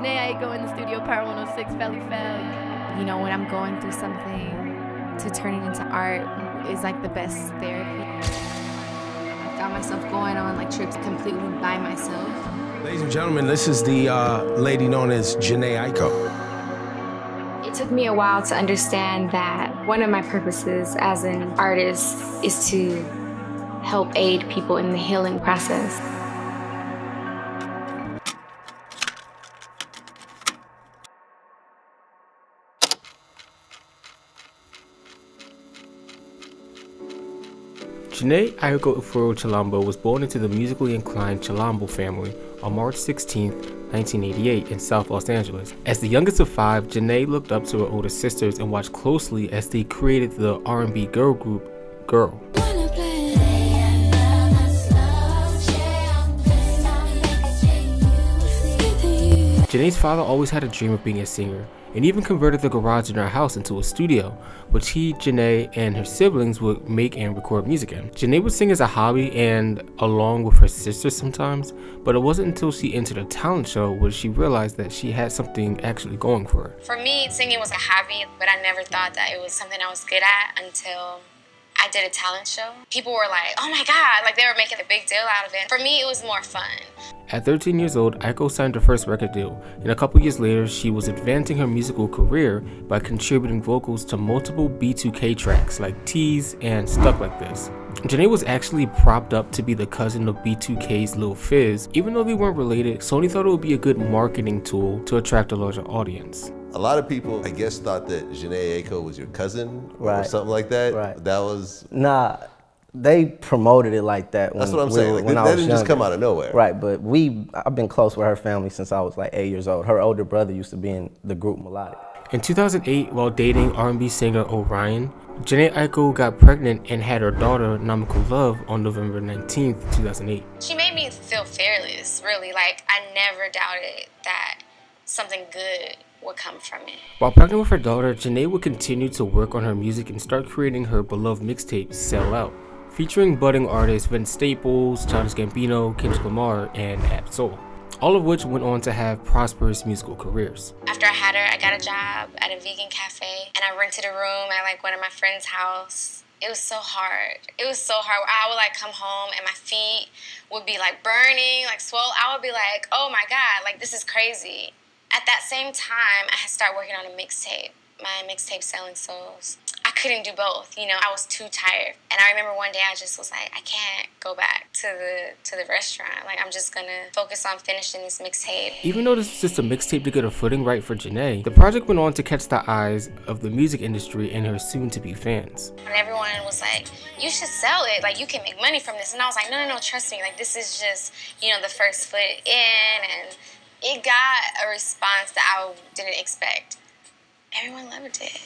Jhené Aiko in the studio, Power 106, Felli Fel. You know, when I'm going through something, to turn it into art is like the best therapy. I found myself going on like trips completely by myself. Ladies and gentlemen, this is the uh, lady known as Jhené Aiko. It took me a while to understand that one of my purposes as an artist is to help aid people in the healing process. Jhené Aiko Efuru Chilombo was born into the musically inclined Chilambo family on March 16, 1988 in South Los Angeles. As the youngest of five, Jhené looked up to her older sisters and watched closely as they created the R&B girl group Gyrl. Jhené's father always had a dream of being a singer, and even converted the garage in her house into a studio, which he, Jhené, and her siblings would make and record music in. Jhené would sing as a hobby and along with her sisters sometimes, but it wasn't until she entered a talent show where she realized that she had something actually going for her. For me, singing was a hobby, but I never thought that it was something I was good at until I did a talent show. People were like, oh my God, like they were making a big deal out of it. For me, it was more fun. At 13 years old, Aiko signed her first record deal, and a couple years later, she was advancing her musical career by contributing vocals to multiple B2K tracks like Tease and Stuck Like This. Jhené was actually propped up to be the cousin of B2K's Lil Fizz. Even though they weren't related, Sony thought it would be a good marketing tool to attract a larger audience. A lot of people, I guess, thought that Jhené Aiko was your cousin or something like that. Right. That was. Nah, they promoted it like that. When, That's what I'm we saying. were- Like, when that- I that was didn't just come out of nowhere. Right, but we, I've been close with her family since I was like eight years old. Her older brother used to be in the group Melodic. In 2008, while dating R&B singer O'Ryan, Jhené Aiko got pregnant and had her daughter Namiko Love on November 19, 2008. She made me feel fearless, really. Like, I never doubted that something good would come from it. While pregnant with her daughter, Jhené would continue to work on her music and start creating her beloved mixtape, Sell Out, featuring budding artists Vince Staples, Childish Gambino, Kendrick Lamar, and Ab-Soul, all of which went on to have prosperous musical careers. After I had her, I got a job at a vegan cafe and I rented a room at like one of my friend's house. It was so hard. It was so hard. I would like come home and my feet would be like burning, like swell. I would be like, oh my God, like this is crazy. At that same time, I had started working on a mixtape, my mixtape Sailing Soul(s). I couldn't do both, you know, I was too tired. And I remember one day I just was like, I can't go back to the to the restaurant. Like I'm just gonna focus on finishing this mixtape. Even though this is just a mixtape to get a footing right for Jhené, the project went on to catch the eyes of the music industry and her soon-to-be fans. And everyone was like, you should sell it. Like, you can make money from this. And I was like, no, no, no, trust me. Like, this is just, you know, the first foot in. And it got a response that I didn't expect. Everyone loved it.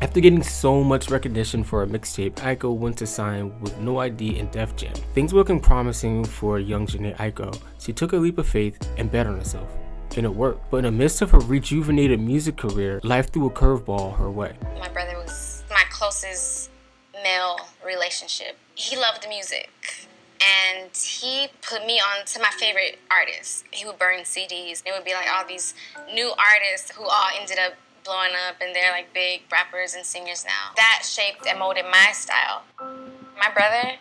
After getting so much recognition for a mixtape, Aiko went to sign with No ID and Def Jam. Things were looking promising for young Jhené Aiko. She took a leap of faith and bet on herself. And it worked. But in the midst of her rejuvenated music career, life threw a curveball her way. My brother was my closest male relationship. He loved the music. And he put me on to my favorite artists. He would burn CDs. and It would be like all these new artists who all ended up blowing up and they're like big rappers and singers now. That shaped and molded my style. My brother,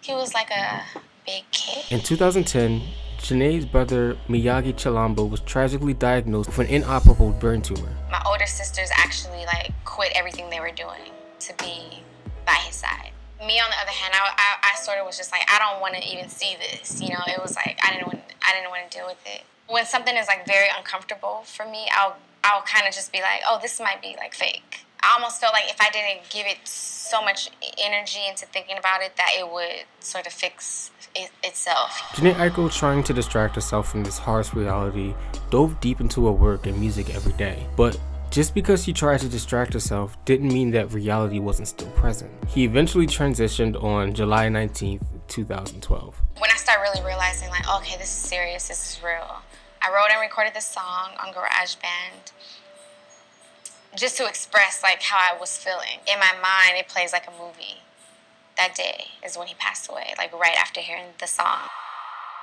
he was like a big kid. In 2010, Jhené's brother Miyagi Chilombo was tragically diagnosed with an inoperable brain tumor. My older sisters actually like quit everything they were doing to be by his side. Me on the other hand, I, I, I sort of was just like, I don't want to even see this. You know, it was like I didn't want I didn't want to deal with it. When something is like very uncomfortable for me, I'll I'll kind of just be like, oh, this might be like fake. I almost felt like if I didn't give it so much energy into thinking about it, that it would sort of fix it, itself. Jhené Aiko, trying to distract herself from this harsh reality, dove deep into her work and music every day. But just because she tried to distract herself didn't mean that reality wasn't still present. He eventually transitioned on July 19th, 2012. When I started really realizing, like, okay, this is serious, this is real, I wrote and recorded this song on GarageBand just to express like how I was feeling. In my mind, it plays like a movie. That day is when he passed away, like right after hearing the song.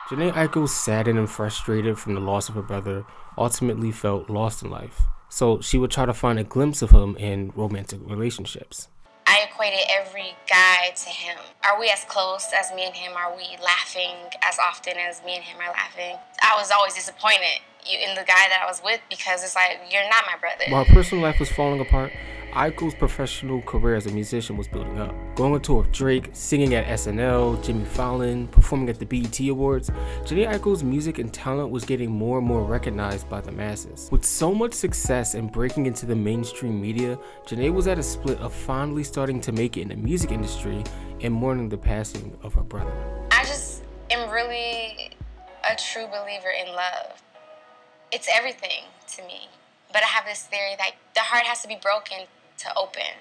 Jhené Aiko, saddened and frustrated from the loss of her brother, ultimately felt lost in life. So she would try to find a glimpse of him in romantic relationships. I equated every guy to him. Are we as close as me and him? Are we laughing as often as me and him are laughing? I was always disappointed in the guy that I was with because it's like, you're not my brother. While her personal life was falling apart, Aiko's professional career as a musician was building up. Going on tour with Drake, singing at SNL, Jimmy Fallon, performing at the BET Awards, Jhené Aiko's music and talent was getting more and more recognized by the masses. With so much success and breaking into the mainstream media, Jhené was at a split of finally starting to make it in the music industry and mourning the passing of her brother. I just am really a true believer in love. It's everything to me. But I have this theory that the heart has to be broken to open.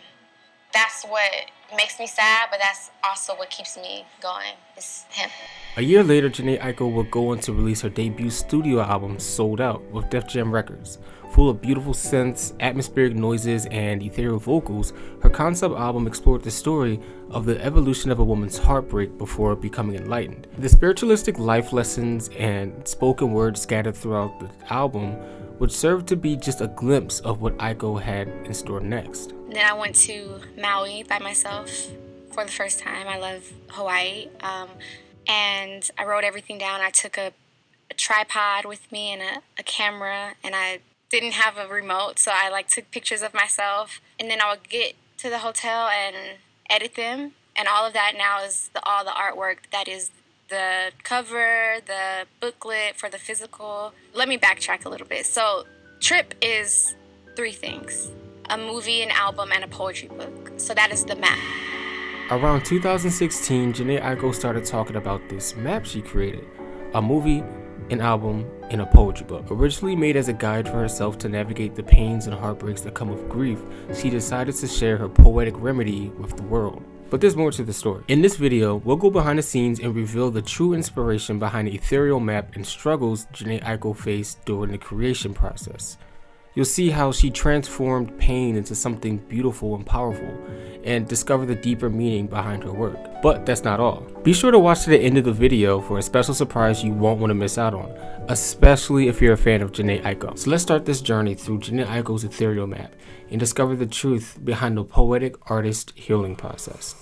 That's what makes me sad, but that's also what keeps me going. It's him. A year later, Jhené Aiko would go on to release her debut studio album, Souled Out, with Def Jam Records. Full of beautiful synths, atmospheric noises, and ethereal vocals, her concept album explored the story of the evolution of a woman's heartbreak before becoming enlightened. The spiritualistic life lessons and spoken words scattered throughout the album would serve to be just a glimpse of what Aiko had in store next. Then I went to Maui by myself for the first time. I love Hawaii. Um, and I wrote everything down. I took a, a tripod with me and a, a, camera, and I didn't have a remote, so I like took pictures of myself. And then I would get to the hotel and edit them. And all of that now is the, all the artwork that is the cover, the booklet for the physical. Let me backtrack a little bit. So, Trip is three things a movie, an album, and a poetry book. So, that is the map. Around 2016, Jhené Aiko started talking about this map she created a movie, an album, and a poetry book. Originally made as a guide for herself to navigate the pains and heartbreaks that come with grief, she decided to share her poetic remedy with the world. But there's more to the story. In this video, we'll go behind the scenes and reveal the true inspiration behind the ethereal map and struggles Jhené Aiko faced during the creation process. You'll see how she transformed pain into something beautiful and powerful, and discover the deeper meaning behind her work. But that's not all. Be sure to watch to the end of the video for a special surprise you won't want to miss out on, especially if you're a fan of Jhené Aiko. So let's start this journey through Jhené Aiko's ethereal map and discover the truth behind the poetic artist healing process.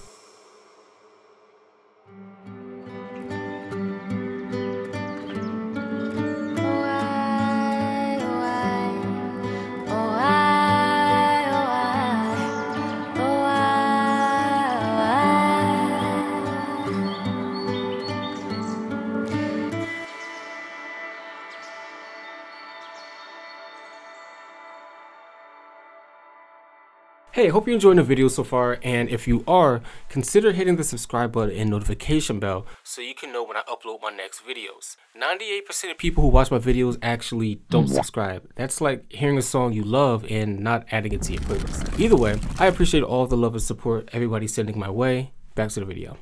Hey, hope you're enjoying the video so far, and if you are, consider hitting the subscribe button and notification bell so you can know when I upload my next videos. 98% of people who watch my videos actually don't subscribe. That's like hearing a song you love and not adding it to your playlist. Either way, I appreciate all the love and support everybody's sending my way. Back to the video.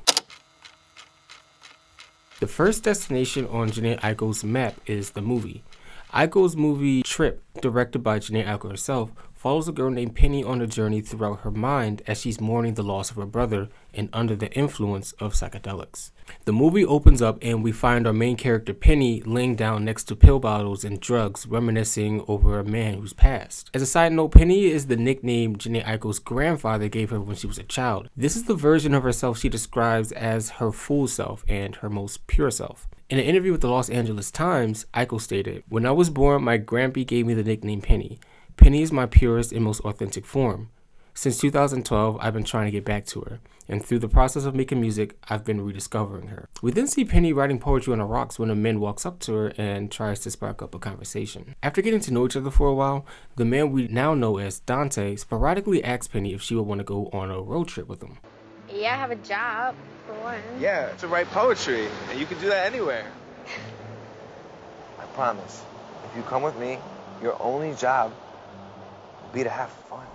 The first destination on Jhené Aiko's map is the movie. Aiko's movie Trip, directed by Jhené Aiko herself, follows a girl named Penny on a journey throughout her mind as she's mourning the loss of her brother and under the influence of psychedelics. The movie opens up and we find our main character Penny laying down next to pill bottles and drugs, reminiscing over a man who's passed. As a side note, Penny is the nickname Jhené Aiko's grandfather gave her when she was a child. This is the version of herself she describes as her full self and her most pure self. In an interview with the Los Angeles Times, Eichel stated, When I was born, my grampy gave me the nickname Penny. Penny is my purest and most authentic form. Since 2012, I've been trying to get back to her, and through the process of making music, I've been rediscovering her. We then see Penny writing poetry on the rocks when a man walks up to her and tries to spark up a conversation. After getting to know each other for a while, the man we now know as Dante sporadically asks Penny if she would want to go on a road trip with him. Yeah, I have a job, for one. Yeah, to write poetry, and you can do that anywhere. I promise, if you come with me, your only job be to have fun.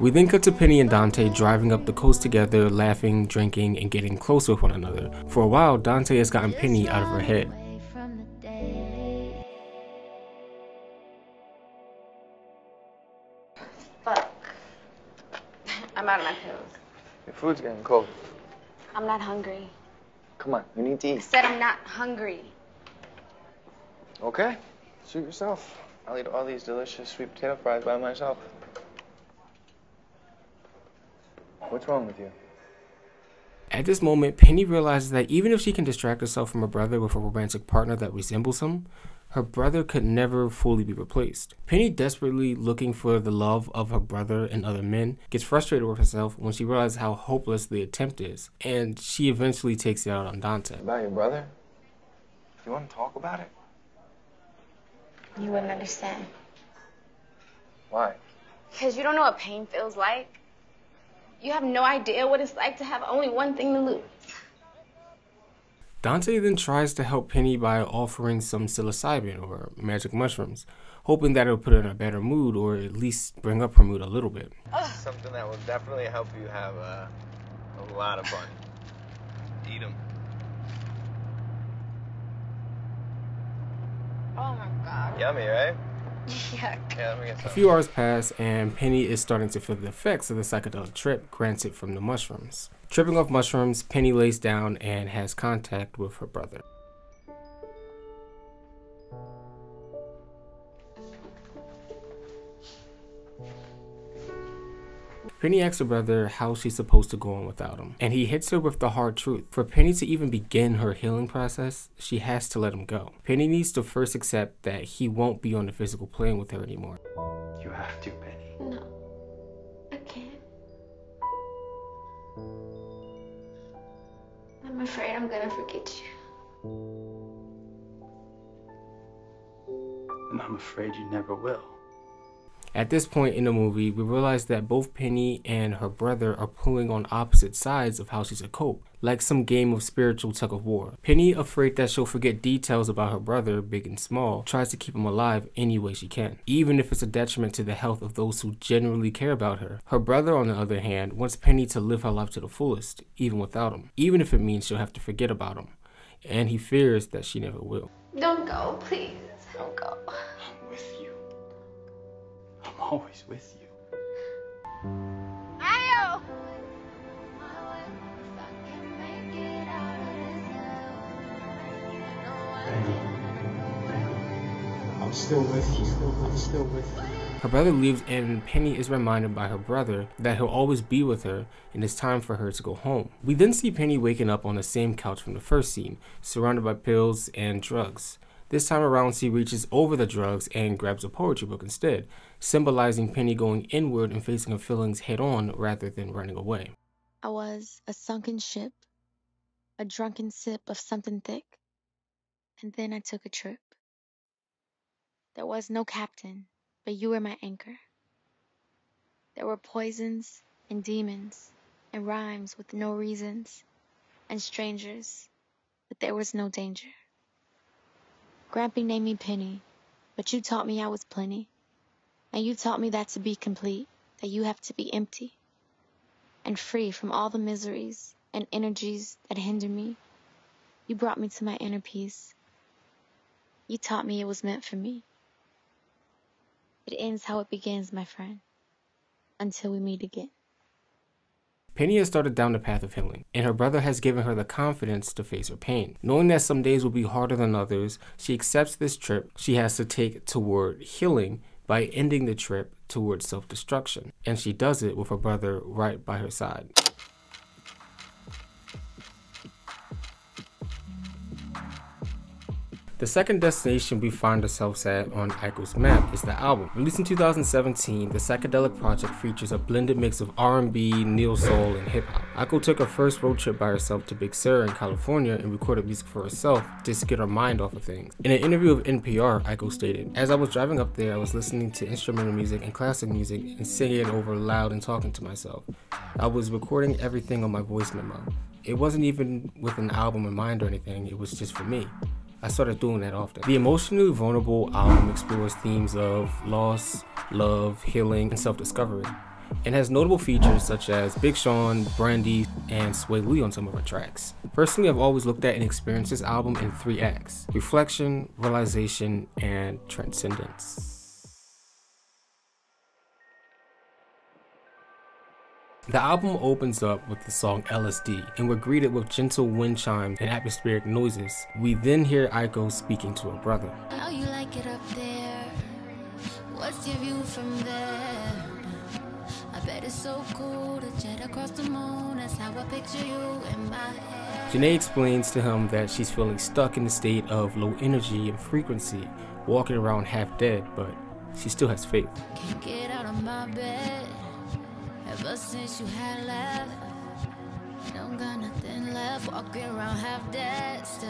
We then cut to Penny and Dante driving up the coast together, laughing, drinking, and getting close with one another. For a while, Dante has gotten Penny out of her head. Fuck. I'm out of my pills. Your food's getting cold. I'm not hungry. Come on, you need to I eat. said I'm not hungry. Okay, suit yourself. I'll eat all these delicious sweet potato fries by myself. What's wrong with you? At this moment, Penny realizes that even if she can distract herself from her brother with a romantic partner that resembles him, her brother could never fully be replaced. Penny, desperately looking for the love of her brother and other men, gets frustrated with herself when she realizes how hopeless the attempt is, and she eventually takes it out on Dante. About your brother? You want to talk about it? You wouldn't understand. Why? Because you don't know what pain feels like. You have no idea what it's like to have only one thing to lose. Dante then tries to help Penny by offering some psilocybin or magic mushrooms, hoping that it'll put her in a better mood or at least bring up her mood a little bit. Something that will definitely help you have a, a lot of fun. Eat them. Oh my god. Yummy, right? Yuck. Yeah, let me get A few hours pass, and Penny is starting to feel the effects of the psychedelic trip granted from the mushrooms. Tripping off mushrooms, Penny lays down and has contact with her brother. Penny asks her brother how she's supposed to go on without him, and he hits her with the hard truth. For Penny to even begin her healing process, she has to let him go. Penny needs to first accept that he won't be on the physical plane with her anymore. You have to, Penny. No, I can't. I'm afraid I'm gonna forget you. And I'm afraid you never will. At this point in the movie, we realize that both Penny and her brother are pulling on opposite sides of how she's to cope, like some game of spiritual tug of war. Penny, afraid that she'll forget details about her brother, big and small, tries to keep him alive any way she can, even if it's a detriment to the health of those who genuinely care about her. Her brother, on the other hand, wants Penny to live her life to the fullest, even without him, even if it means she'll have to forget about him, and he fears that she never will. Don't go, please. Don't go. I'm with you. I'm always with you. Ayo! I'm still with you. I'm still with you. Her brother leaves, and Penny is reminded by her brother that he'll always be with her and it's time for her to go home. We then see Penny waking up on the same couch from the first scene, surrounded by pills and drugs. This time around, she reaches over the drugs and grabs a poetry book instead, symbolizing Penny going inward and facing her feelings head on rather than running away. I was a sunken ship, a drunken sip of something thick, and then I took a trip. There was no captain, but you were my anchor. There were poisons and demons and rhymes with no reasons and strangers, but there was no danger. Grampy named me Penny, but you taught me I was plenty. And you taught me that to be complete, that you have to be empty and free from all the miseries and energies that hinder me. You brought me to my inner peace. You taught me it was meant for me. It ends how it begins, my friend, until we meet again. Penny has started down the path of healing, and her brother has given her the confidence to face her pain. Knowing that some days will be harder than others, she accepts this trip she has to take toward healing by ending the trip towards self destruction. And she does it with her brother right by her side. The second destination we find ourselves at on Aiko's map is the album. Released in 2017, the psychedelic project features a blended mix of R&B, neo soul, and hip hop. Aiko took her first road trip by herself to Big Sur in California and recorded music for herself just to get her mind off of things. In an interview with NPR, Aiko stated, "As I was driving up there, I was listening to instrumental music and classic music and singing it over loud and talking to myself. I was recording everything on my voice memo. It wasn't even with an album in mind or anything. It was just for me." I started doing that often. The emotionally vulnerable album explores themes of loss, love, healing, and self-discovery, and has notable features such as Big Sean, Brandy, and Swae Lee on some of her tracks. Personally, I've always looked at and experienced this album in three acts: reflection, realization, and transcendence. The album opens up with the song LSD, and we're greeted with gentle wind chimes and atmospheric noises. We then hear Aiko speaking to her brother. How you like it up there? What's your view from there? I bet it's so cool to jet across the moon. That's how I picture you in my head. Jhené explains to him that she's feeling stuck in a state of low energy and frequency, walking around half dead, but she still has faith. Can't get out of my bed ever since you had left. Don't got nothing left, walking around half dead. Still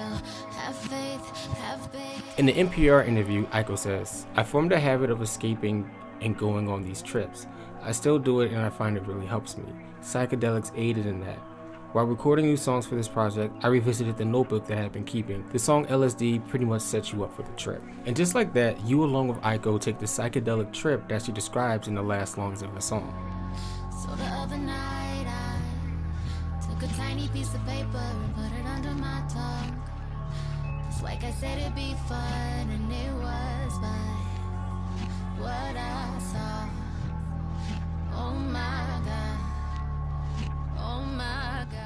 have faith, have faith. In the NPR interview, Aiko says, I formed a habit of escaping and going on these trips. I still do it and I find it really helps me. Psychedelics aided in that. While recording new songs for this project, I revisited the notebook that I had been keeping. The song LSD pretty much sets you up for the trip. And just like that, you along with Aiko take the psychedelic trip that she describes in the last lines of her song. The other night I took a tiny piece of paper and put it under my tongue. Just like I said it'd be fun and it was, but what I saw. Oh my god. Oh my god.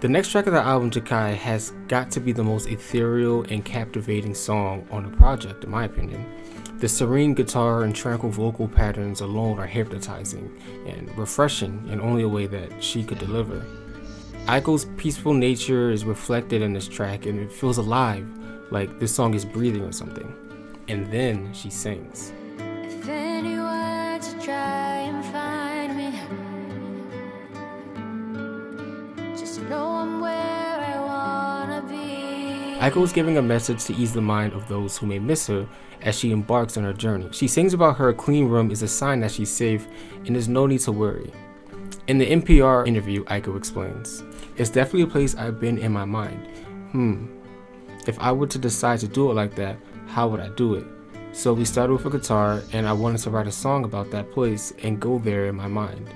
The next track of the album, Jukai, has got to be the most ethereal and captivating song on the project, in my opinion. The serene guitar and tranquil vocal patterns alone are hypnotizing and refreshing in only a way that she could deliver. Aiko's peaceful nature is reflected in this track and it feels alive, like this song is breathing or something. And then she sings. Aiko is giving a message to ease the mind of those who may miss her as she embarks on her journey. She sings about her clean room is a sign that she's safe and there's no need to worry. In the NPR interview, Aiko explains, It's definitely a place I've been in my mind. Hmm, if I were to decide to do it like that, how would I do it? So we started with a guitar, and I wanted to write a song about that place and go there in my mind.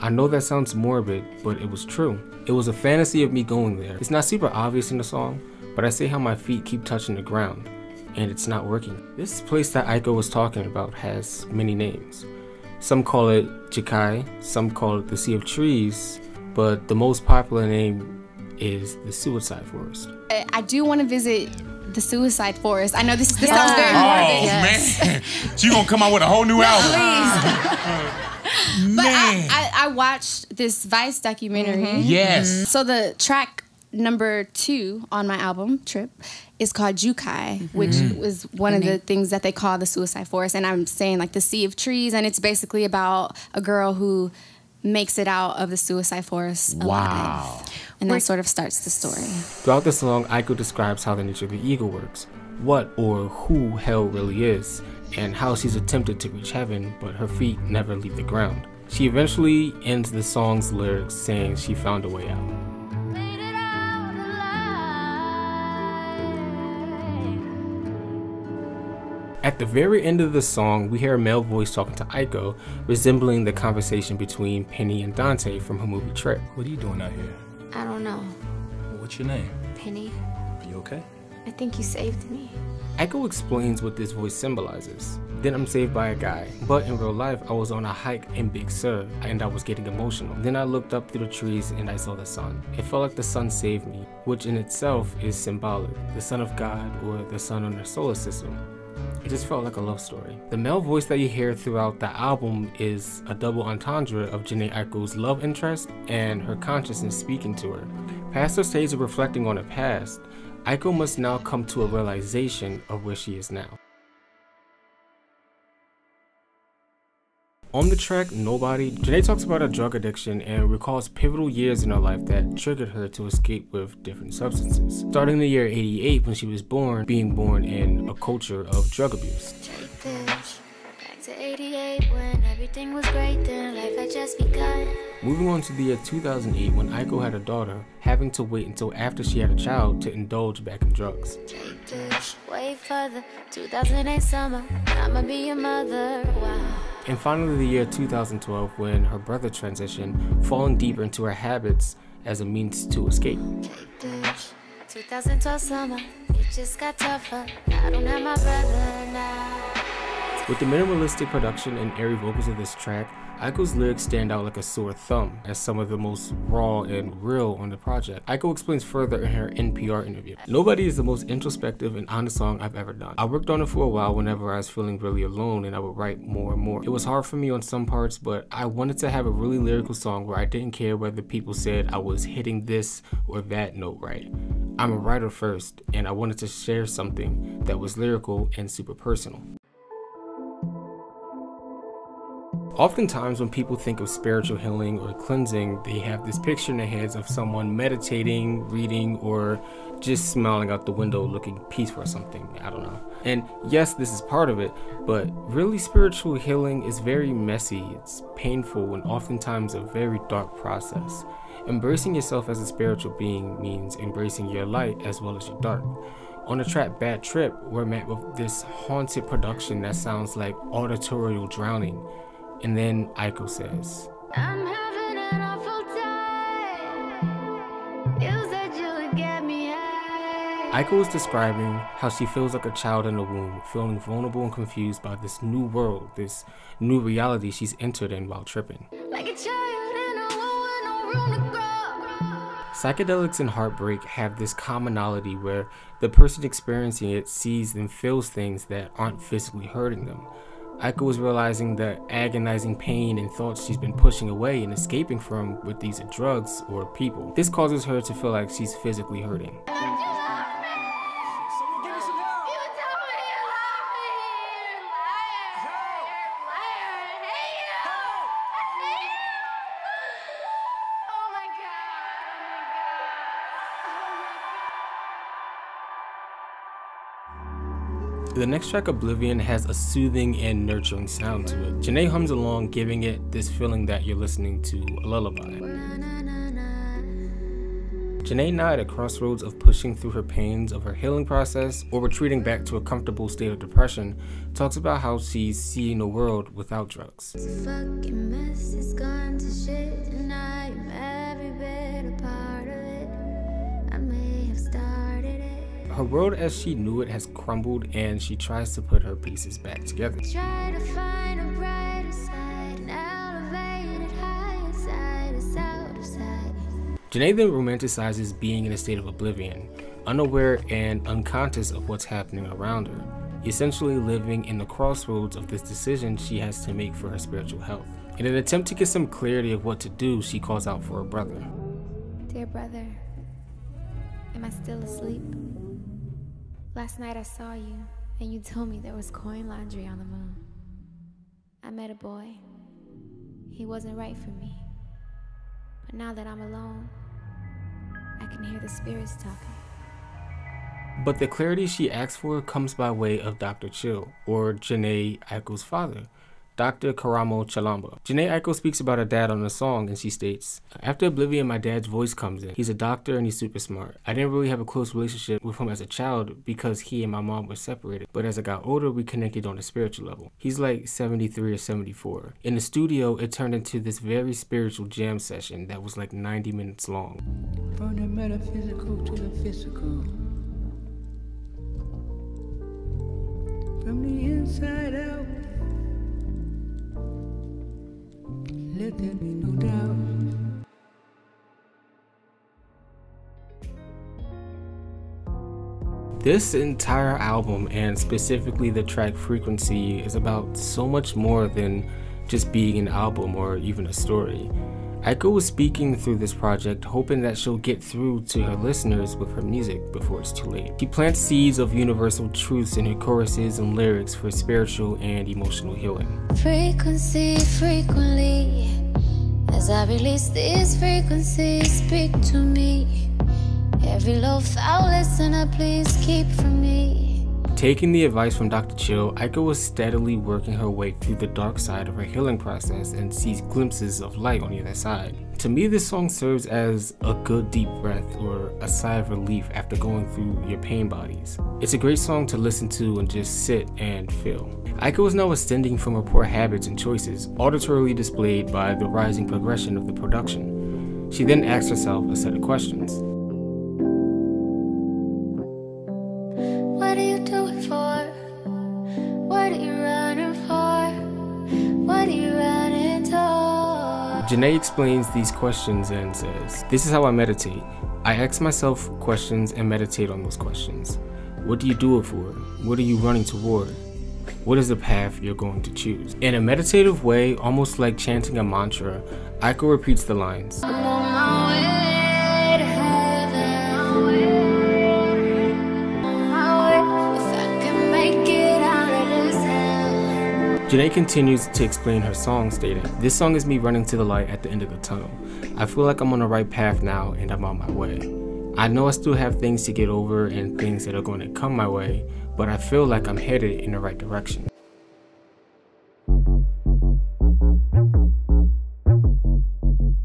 I know that sounds morbid, but it was true. It was a fantasy of me going there. It's not super obvious in the song, but I say how my feet keep touching the ground, and it's not working. This place that Aiko was talking about has many names. Some call it Jukai, some call it the Sea of Trees, but the most popular name is the Suicide Forest. I- I do want to visit the Suicide Forest. I know this, this sounds very Oh morbid. man, she gonna come out with a whole new album. Please. But I, I, I watched this Vice documentary. Mhm. Yes. So the track number two on my album, Trip, is called Jukai, which Mhm. was one of the things that they call the Suicide Forest. And I'm saying like the Sea of Trees, and it's basically about a girl who makes it out of the Suicide Forest alive. Wow. And that sort of starts the story. Throughout the song, Aiko describes how the nature of the ego works, what or who hell really is, and how she's attempted to reach heaven, but her feet never leave the ground. She eventually ends the song's lyrics saying she found a way out. At the very end of the song, we hear a male voice talking to Aiko, resembling the conversation between Penny and Dante from her movie Trip. What are you doing out here? I don't know. What's your name? Penny, Are you okay? I think you saved me. Aiko explains what this voice symbolizes. Then I'm saved by a guy. But in real life, I was on a hike in Big Sur and I was getting emotional. Then I looked up through the trees and I saw the sun. It felt like the sun saved me, which in itself is symbolic the sun of God or the sun on the solar system. It just felt like a love story. The male voice that you hear throughout the album is a double entendre of Jhené Aiko's love interest and her consciousness speaking to her. Past her stage of reflecting on her past, Aiko must now come to a realization of where she is now. On the track Nobody, Jhené talks about her drug addiction and recalls pivotal years in her life that triggered her to escape with different substances. Starting the year 88 when she was born, being born in a culture of drug abuse. Take this to 88 when everything was great, then life had just begun. Moving on to the year 2008 when Aiko had a daughter, having to wait until after she had a child to indulge back in drugs. This way further, 2008 summer, I'ma be your mother. Wow. And finally, the year 2012 when her brother transitioned, falling deeper into her habits as a means to escape. 2012 summer, it just got tougher. I don't have my brother now. With the minimalistic production and airy vocals of this track, Aiko's lyrics stand out like a sore thumb as some of the most raw and real on the project. Aiko explains further in her NPR interview. Nobody is the most introspective and honest song I've ever done. I worked on it for a while whenever I was feeling really alone and I would write more and more. It was hard for me on some parts, but I wanted to have a really lyrical song where I didn't care whether people said I was hitting this or that note right. I'm a writer first, and I wanted to share something that was lyrical and super personal. Oftentimes, when people think of spiritual healing or cleansing, they have this picture in their heads of someone meditating, reading, or just smiling out the window looking peaceful or something. I don't know. And yes, this is part of it, but really, spiritual healing is very messy, it's painful, and oftentimes a very dark process. Embracing yourself as a spiritual being means embracing your light as well as your dark. On the track Bad Trip, we're met with this haunted production that sounds like auditorial drowning. And then Aiko says, I'm having an awful time. You said you would get me high. Aiko is describing how she feels like a child in the womb, feeling vulnerable and confused by this new world, this new reality she's entered in while tripping. Like a child in a womb with no room to grow. Psychedelics and heartbreak have this commonality where the person experiencing it sees and feels things that aren't physically hurting them. Aiko is realizing the agonizing pain and thoughts she's been pushing away and escaping from with these drugs or people. This causes her to feel like she's physically hurting. Next track, Oblivion, has a soothing and nurturing sound to it. Jhené hums along, giving it this feeling that you're listening to a lullaby. Jhené now at a crossroads of pushing through her pains of her healing process or retreating back to a comfortable state of depression, talks about how she's seeing the world without drugs. Her world as she knew it has crumbled and she tries to put her pieces back together. Try to find a brighter side, an elevated higher side is out of sight. Jhené then romanticizes being in a state of oblivion, unaware and unconscious of what's happening around her, essentially living in the crossroads of this decision she has to make for her spiritual health. In an attempt to get some clarity of what to do, she calls out for her brother. Dear brother, am I still asleep? Last night I saw you, and you told me there was coin laundry on the moon. I met a boy. He wasn't right for me. But now that I'm alone, I can hear the spirits talking. But the clarity she asks for comes by way of Dr. Chill, or Jhené Aiko's father, Dr. Karamo Chilombo. Jhené Aiko speaks about her dad on the song and she states, After Oblivion, my dad's voice comes in. He's a doctor and he's super smart. I didn't really have a close relationship with him as a child because he and my mom were separated. But as I got older, we connected on a spiritual level. He's like 73 or 74. In the studio, it turned into this very spiritual jam session that was like 90 minutes long. From the metaphysical to the physical. From the inside out. Let there be no doubt. This entire album, and specifically the track Frequency, is about so much more than just being an album or even a story. Aiko was speaking through this project, hoping that she'll get through to her listeners with her music before it's too late. She plants seeds of universal truths in her choruses and lyrics for spiritual and emotional healing. Frequency, frequently. As I release these frequencies, speak to me. Every low foul listener, please keep from me. Taking the advice from Dr. Chill, Aiko was steadily working her way through the dark side of her healing process and sees glimpses of light on the other side. To me, this song serves as a good deep breath or a sigh of relief after going through your pain bodies. It's a great song to listen to and just sit and feel. Aiko is now ascending from her poor habits and choices, auditorily displayed by the rising progression of the production. She then asks herself a set of questions. Jhené explains these questions and says, This is how I meditate. I ask myself questions and meditate on those questions. What do you do it for? What are you running toward? What is the path you're going to choose? In a meditative way, almost like chanting a mantra, Aiko repeats the lines. Jhené continues to explain her song, stating, This song is me running to the light at the end of the tunnel. I feel like I'm on the right path now and I'm on my way. I know I still have things to get over and things that are going to come my way, but I feel like I'm headed in the right direction.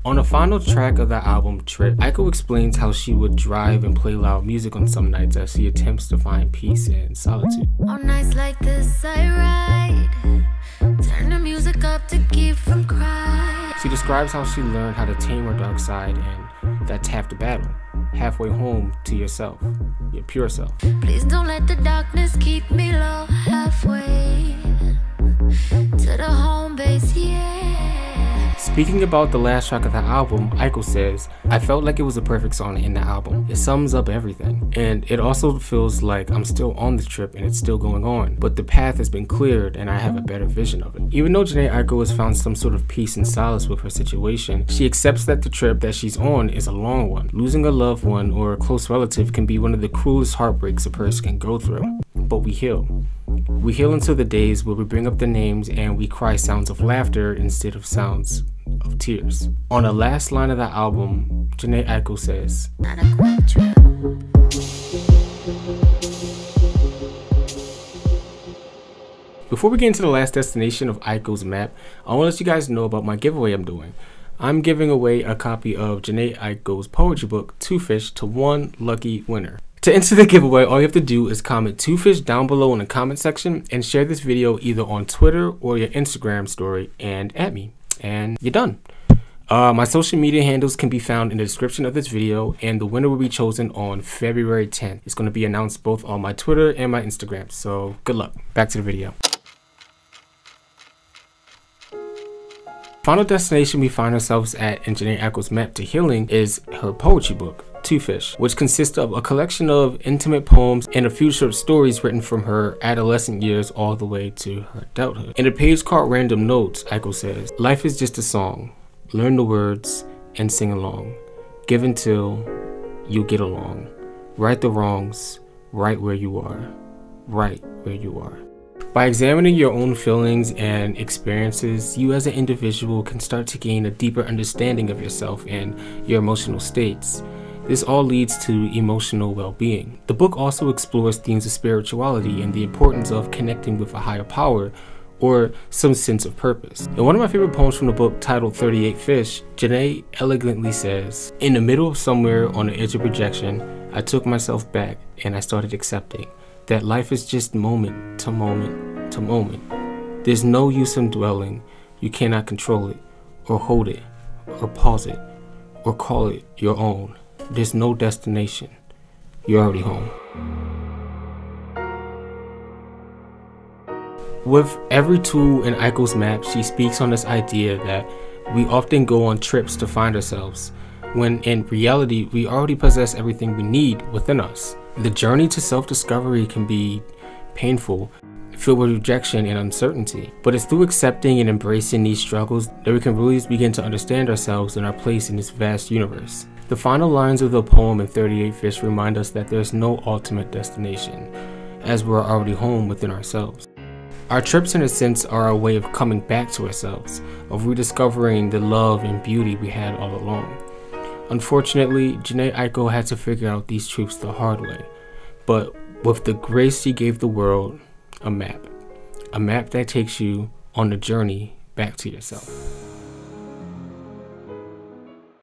On the final track of the album, Trip, Aiko explains how she would drive and play loud music on some nights as she attempts to find peace and solitude. On nights like this, I ride. She describes how she learned how to tame her dark side, and that's half the battle. Halfway home to yourself, your pure self. Please don't let the darkness keep me low halfway to the home base, yeah. Speaking about the last track of the album, Aiko says, I felt like it was a perfect song in the album. It sums up everything. And it also feels like I'm still on the trip and it's still going on, but the path has been cleared and I have a better vision of it. Even though Jhené Aiko has found some sort of peace and solace with her situation, she accepts that the trip that she's on is a long one. Losing a loved one or a close relative can be one of the cruelest heartbreaks a person can go through. But we heal. We heal until the days where we bring up the names and we cry sounds of laughter instead of sounds of tears. On the last line of the album, Jhené Aiko says, Before we get into the last destination of Aiko's map, I want to let you guys know about my giveaway I'm doing. I'm giving away a copy of Jhené Aiko's poetry book, Two Fish, to one lucky winner. To enter the giveaway, all you have to do is comment two fish down below in the comment section and share this video either on Twitter or your Instagram story and at me. And you're done. Uh, my social media handles can be found in the description of this video and the winner will be chosen on February 10th. It's going to be announced both on my Twitter and my Instagram. So good luck. Back to the video. Final destination we find ourselves at Engineer Echo's map to healing is her poetry book. Two Fish, which consists of a collection of intimate poems and a few short stories written from her adolescent years all the way to her adulthood. In a page called Random Notes, Aiko says, Life is just a song. Learn the words and sing along. Give until you get along. Right the wrongs, right where you are. Right where you are. By examining your own feelings and experiences, you as an individual can start to gain a deeper understanding of yourself and your emotional states. This all leads to emotional well being. The book also explores themes of spirituality and the importance of connecting with a higher power or some sense of purpose. In one of my favorite poems from the book titled 38 Fish, Jhené elegantly says, In the middle of somewhere on the edge of rejection, I took myself back and I started accepting that life is just moment to moment to moment. There's no use in dwelling, you cannot control it, or hold it, or pause it, or call it your own. There's no destination. You're already home. With every tool in Aiko's map, she speaks on this idea that we often go on trips to find ourselves, when in reality, we already possess everything we need within us. The journey to self discovery can be painful, filled with rejection and uncertainty, but it's through accepting and embracing these struggles that we can really begin to understand ourselves and our place in this vast universe. The final lines of the poem in 38 Fish remind us that there's no ultimate destination, as we're already home within ourselves. Our trips, in a sense, are a way of coming back to ourselves, of rediscovering the love and beauty we had all along. Unfortunately, Jhené Aiko had to figure out these truths the hard way, but with the grace she gave the world, a map. A map that takes you on the journey back to yourself.